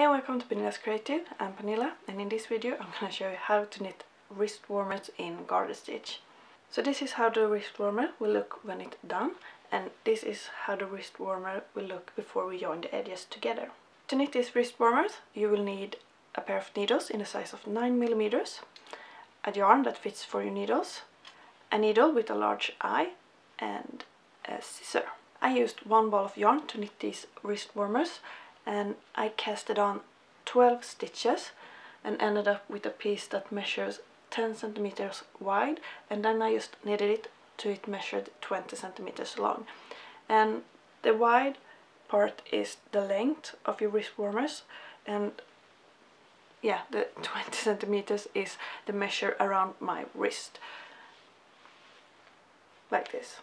Hi and welcome to Pernilla's Creative. I'm Pernilla and in this video I'm going to show you how to knit wrist warmers in garter stitch. So this is how the wrist warmer will look when it's done and this is how the wrist warmer will look before we join the edges together. To knit these wrist warmers you will need a pair of needles in a size of 9mm, a yarn that fits for your needles, a needle with a large eye and a scissor. I used one ball of yarn to knit these wrist warmers and I casted on 12 stitches and ended up with a piece that measures 10 centimeters wide and then I just knitted it to it measured 20 centimeters long. And the wide part is the length of your wrist warmers and yeah the 20 centimeters is the measure around my wrist. Like this.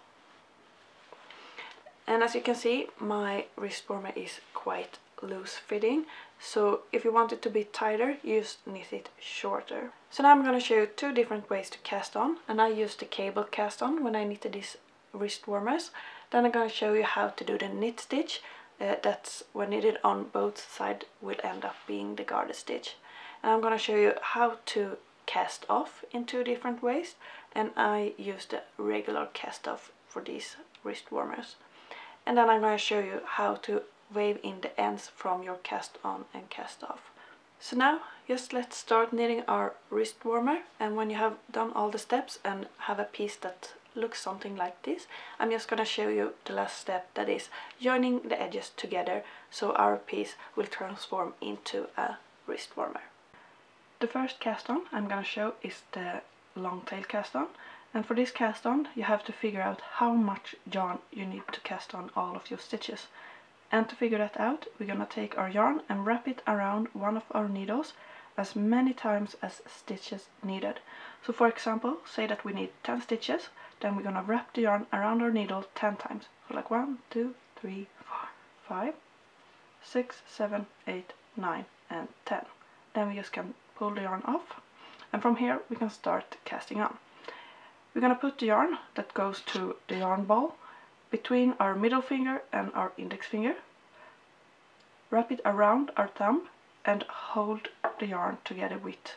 And as you can see my wrist warmer is quite loose fitting so if you want it to be tighter you just knit it shorter. So now I'm going to show you two different ways to cast on and I used the cable cast on when I knitted these wrist warmers. Then I'm going to show you how to do the knit stitch uh, that's when knitted on both sides will end up being the garter stitch. And I'm going to show you how to cast off in two different ways and I use the regular cast off for these wrist warmers. And then I'm going to show you how to wave in the ends from your cast on and cast off. So now just let's start knitting our wrist warmer and when you have done all the steps and have a piece that looks something like this I'm just gonna show you the last step that is joining the edges together so our piece will transform into a wrist warmer. The first cast on I'm gonna show is the long tail cast on and for this cast on you have to figure out how much yarn you need to cast on all of your stitches and to figure that out, we're gonna take our yarn and wrap it around one of our needles as many times as stitches needed. So for example, say that we need 10 stitches, then we're gonna wrap the yarn around our needle 10 times. So like 1, 2, 3, 4, 5, 6, 7, 8, 9 and 10. Then we just can pull the yarn off and from here we can start casting on. We're gonna put the yarn that goes to the yarn ball between our middle finger and our index finger. Wrap it around our thumb and hold the yarn together with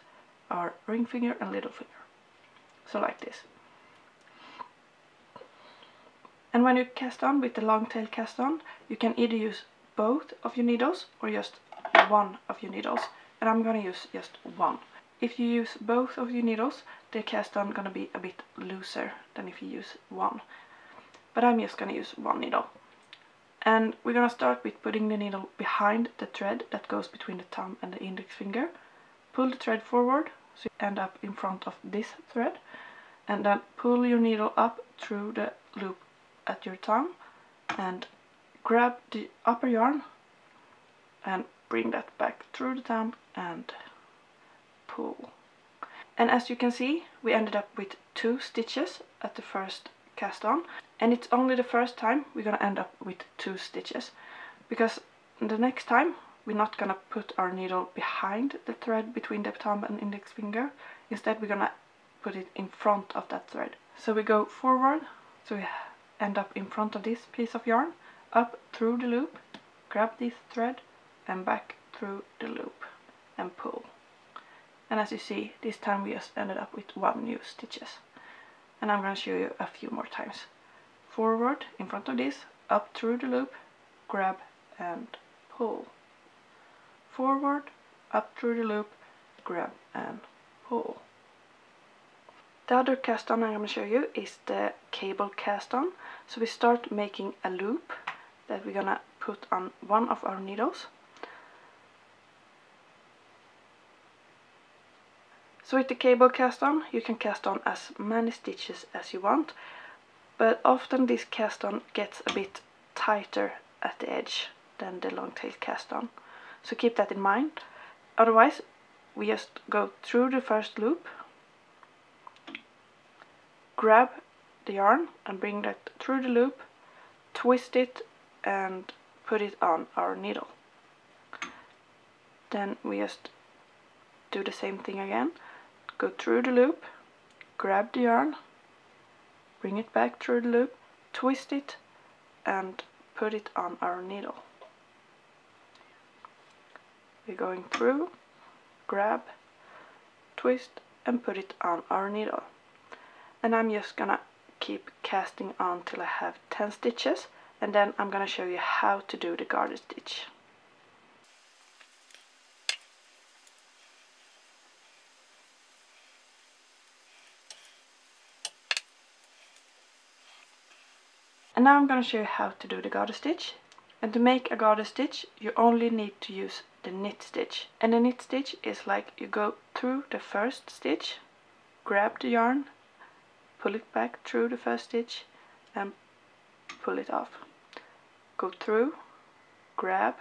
our ring finger and little finger. So like this. And when you cast on with the long tail cast on, you can either use both of your needles or just one of your needles. And I'm gonna use just one. If you use both of your needles, the cast on gonna be a bit looser than if you use one but I'm just gonna use one needle. And we're gonna start with putting the needle behind the thread that goes between the thumb and the index finger. Pull the thread forward so you end up in front of this thread and then pull your needle up through the loop at your thumb and grab the upper yarn and bring that back through the thumb and pull. And as you can see, we ended up with two stitches at the first cast on and it's only the first time we're gonna end up with two stitches because the next time we're not gonna put our needle behind the thread between the thumb and index finger. Instead we're gonna put it in front of that thread. So we go forward so we end up in front of this piece of yarn up through the loop grab this thread and back through the loop and pull. And as you see this time we just ended up with one new stitches and I'm going to show you a few more times. Forward in front of this, up through the loop, grab and pull. Forward, up through the loop, grab and pull. The other cast on I'm going to show you is the cable cast on. So we start making a loop that we're going to put on one of our needles So with the cable cast on you can cast on as many stitches as you want but often this cast on gets a bit tighter at the edge than the long tail cast on. So keep that in mind. Otherwise we just go through the first loop, grab the yarn and bring that through the loop, twist it and put it on our needle. Then we just do the same thing again go through the loop, grab the yarn, bring it back through the loop, twist it and put it on our needle. we're going through, grab, twist and put it on our needle. And I'm just gonna keep casting on till I have 10 stitches and then I'm gonna show you how to do the garter stitch. And now I'm going to show you how to do the garter stitch. And to make a garter stitch you only need to use the knit stitch. And the knit stitch is like you go through the first stitch, grab the yarn, pull it back through the first stitch and pull it off. Go through, grab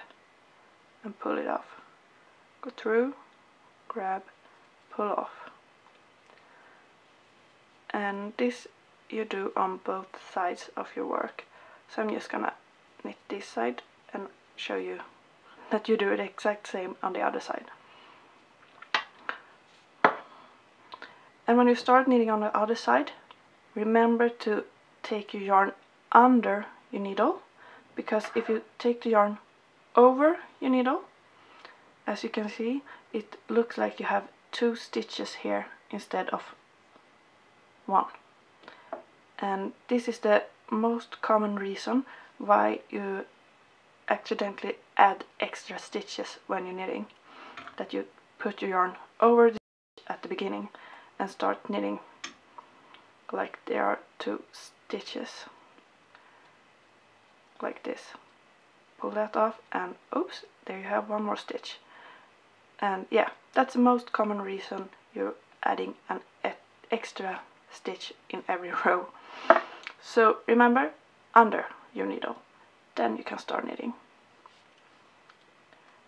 and pull it off. Go through, grab, pull off. And this you do on both sides of your work. So I'm just gonna knit this side and show you that you do the exact same on the other side. And when you start knitting on the other side, remember to take your yarn under your needle because if you take the yarn over your needle, as you can see, it looks like you have two stitches here instead of one and this is the most common reason why you accidentally add extra stitches when you're knitting. That you put your yarn over the at the beginning and start knitting like there are two stitches. Like this. Pull that off and oops there you have one more stitch. And yeah that's the most common reason you're adding an extra stitch in every row so remember, under your needle. Then you can start knitting.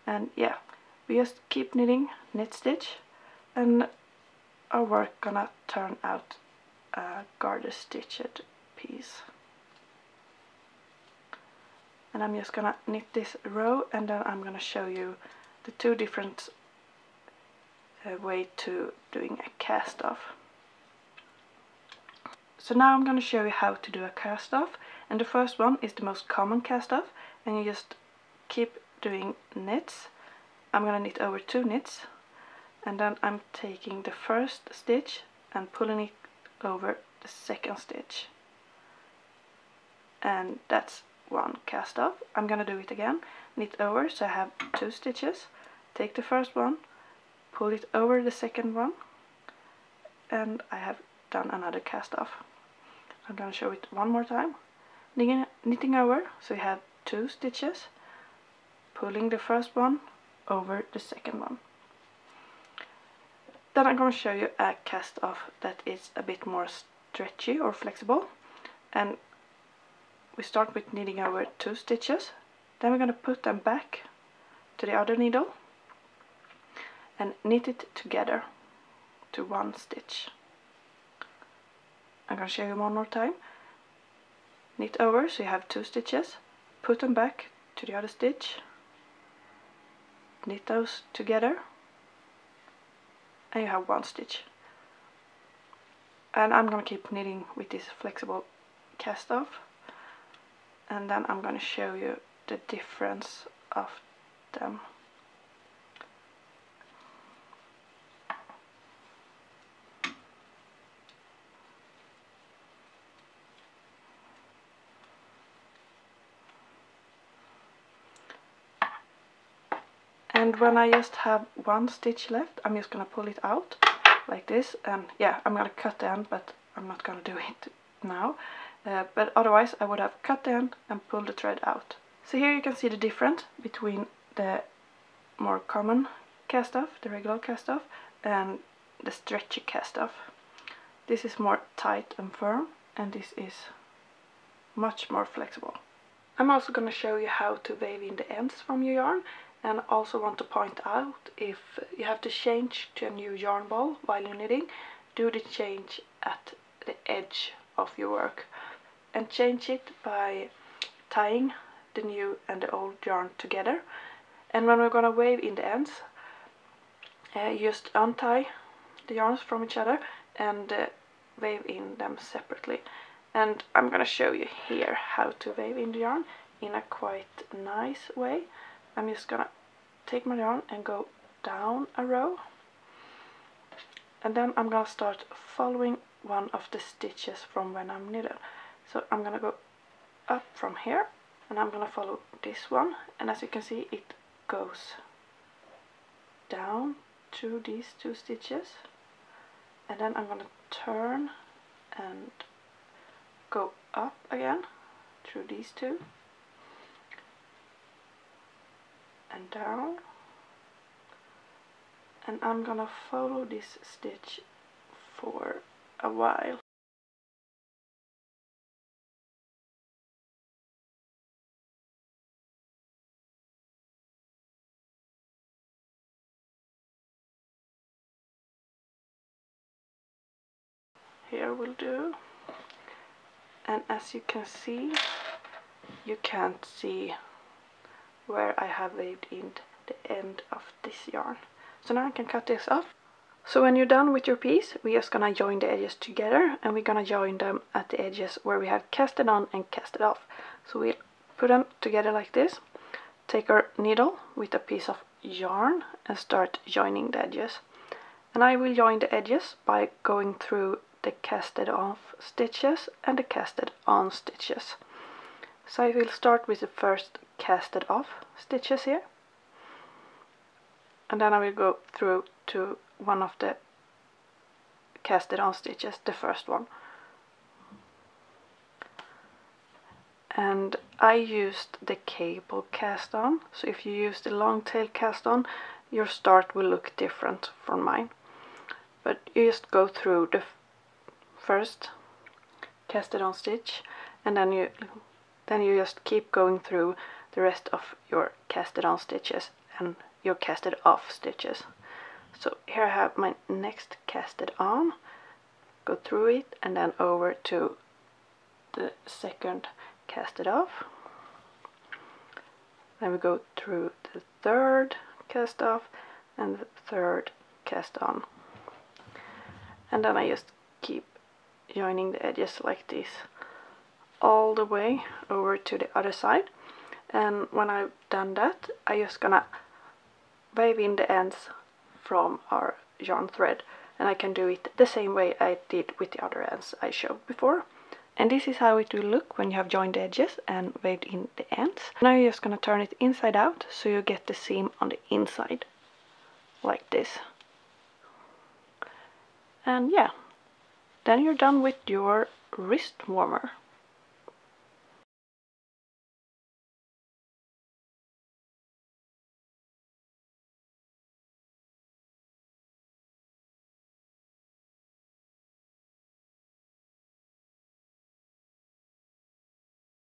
And yeah, we just keep knitting, knit stitch, and our work gonna turn out a garter stitched piece. And I'm just gonna knit this row and then I'm gonna show you the two different uh, way to doing a cast off. So now I'm going to show you how to do a cast off and the first one is the most common cast off and you just keep doing knits. I'm going to knit over two knits and then I'm taking the first stitch and pulling it over the second stitch and that's one cast off. I'm gonna do it again, knit over so I have two stitches, take the first one, pull it over the second one and I have done another cast off. I'm gonna show it one more time. Knitting over so you have two stitches. Pulling the first one over the second one. Then I'm going to show you a cast off that is a bit more stretchy or flexible. And we start with knitting over two stitches. Then we're going to put them back to the other needle and knit it together to one stitch I'm to show you one more time. Knit over so you have two stitches, put them back to the other stitch, knit those together and you have one stitch. And I'm to keep knitting with this flexible cast off and then I'm to show you the difference of them. and when I just have one stitch left I'm just gonna pull it out like this and yeah I'm gonna cut the end but I'm not gonna do it now. Uh, but otherwise I would have cut the end and pulled the thread out. So here you can see the difference between the more common cast off, the regular cast off and the stretchy cast off this is more tight and firm and this is much more flexible. I'm also going to show you how to wave in the ends from your yarn and also want to point out if you have to change to a new yarn ball while you're knitting do the change at the edge of your work. And change it by tying the new and the old yarn together. And when we're gonna wave in the ends uh, just untie the yarns from each other and uh, wave in them separately. And I'm gonna show you here how to wave in the yarn in a quite nice way I'm just gonna take my yarn and go down a row. And then I'm gonna start following one of the stitches from when I'm knitted. So I'm gonna go up from here and I'm gonna follow this one. And as you can see it goes down through these two stitches. And then I'm gonna turn and go up again through these two and down. And I'm gonna follow this stitch for a while. Here will do. And as you can see you can't see where I have weaved in the end of this yarn. So now I can cut this off. So when you're done with your piece we're just gonna join the edges together and we're gonna join them at the edges where we have casted on and casted off. So we'll put them together like this. Take our needle with a piece of yarn and start joining the edges. And I will join the edges by going through the casted off stitches and the casted on stitches. So I will start with the first casted off stitches here and then I will go through to one of the casted on stitches, the first one. And I used the cable cast on, so if you use the long tail cast on, your start will look different from mine. But you just go through the first cast it on stitch and then you then you just keep going through the rest of your casted on stitches and your casted off stitches. So here I have my next casted on. Go through it and then over to the second casted off. Then we go through the third cast off and the third cast on. And then I just keep joining the edges like this all the way over to the other side. And when I've done that I just gonna wave in the ends from our yarn thread. And I can do it the same way I did with the other ends I showed before. And this is how it will look when you have joined the edges and waved in the ends. Now you're just gonna turn it inside out so you get the seam on the inside like this. And yeah then you're done with your wrist warmer.